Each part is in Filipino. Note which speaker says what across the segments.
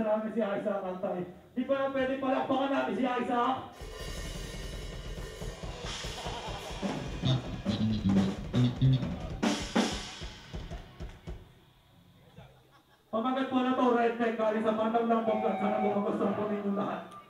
Speaker 1: namin si Isaac Antay. Di ba pwede palakpakan natin si Isaac? Pamagat po na to, red neck, galing sa Manang ng Bongga, sana lumabas ang po ninyo lahat.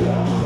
Speaker 1: Yeah.